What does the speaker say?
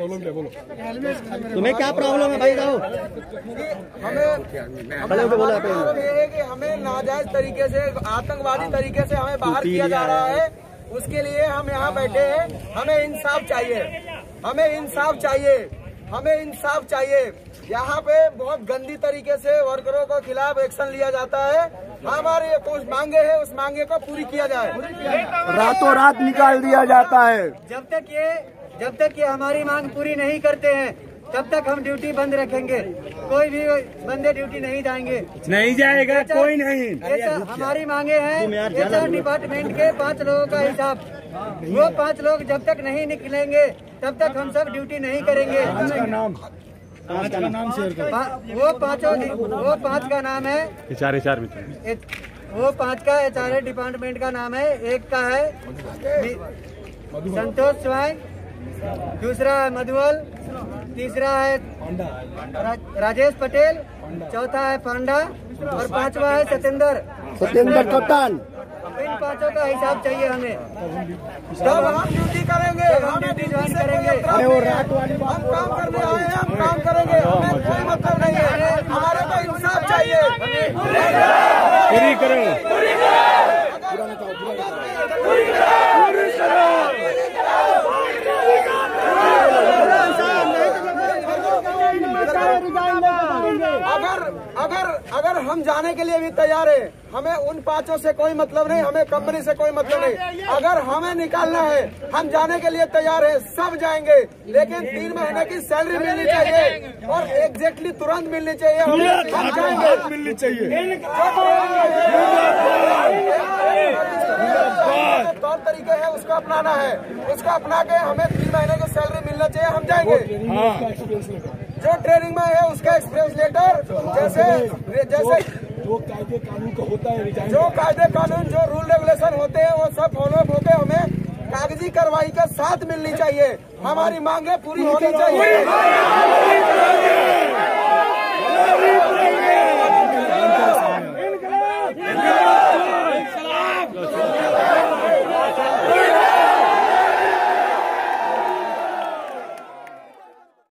Problem क्या बोलो। तुम्हें क्या प्रॉब्लम है भाई जाओ। हमें हमें बोला प्रॉब्लम ये है कि हमें नाजायज तरीके से आतंकवादी तरीके से हमें बाहर किया जा रहा है। उसके लिए हम यहाँ बैठे हैं। हमें इंसाफ चाहिए। हमें इंसाफ चाहिए। हमें इंसाफ चाहिए। यहाँ पे बहुत गंदी तरीके से वर्करों के खिलाफ एक्शन लिया जाता है। हमारे कुछ मांगे हैं उस मांगे को पूरी किया जाए। रातों रात निकाल दिया जाता है। जब तक ये जब तक ये हमारी मांग पूरी नहीं करते हैं तब तक हम ड्यूटी बंद रखेंगे। कोई भी बंदे ड्यूटी नहीं जाएँगे। नहीं जाएगा कोई नहीं। हमारी मांगे हैं डिपार्टमेंट के पाँच लोगों का हिसाब। वो पाँच लोग जब तक नहीं निकलेंगे तब तक हम सब ड्यूटी नहीं करेंगे। नाम। पाँच का नाम शेयर करो। पा- वो पाँचों वो पाँच का नाम है। चार चार मिनट वो पाँच का एचआर डिपार्टमेंट का नाम है। एक का है संतोष स्वाइन। दूसरा है मधुवल। तीसरा है रा, राजेश पटेल। चौथा है पांडा। और पांचवा है सत्येंद्र सत्येंद्र कप्तान। इन पाँचों का हिसाब चाहिए हमें। जब हम ड्यूटी करेंगे हम ड्यूटी करेंगे। हम काम करने आए हैं हम काम करेंगे। हमें कोई मतलब नहीं है। हमारे को इंसाफ चाहिए। पूरी करो अगर अगर अगर हम जाने के लिए भी तैयार है हमें उन पाँचों से कोई मतलब नहीं हमें कंपनी से कोई मतलब नहीं। अगर हमें निकालना है हम जाने के लिए तैयार है सब जाएँगे लेकिन तीन महीने की सैलरी मिलनी चाहिए और एग्जैक्टली तुरंत मिलनी चाहिए। हम जाएँगे। मिलनी चाहिए। तौर तरीके है उसको अपनाना है। उसको अपना के हमें तीन महीने की सैलरी मिलना चाहिए हम जाएँगे। जो ट्रेनिंग में है उसका एक्सपीरियंस लेटर जैसे जैसे जो कायदे कानून का होता है जो कायदे कानून जो रूल रेगुलेशन होते हैं वो सब फॉलो अप होते हमें कागज़ी कार्रवाई का साथ मिलनी चाहिए। हमारी मांगे पूरी होनी चाहिए।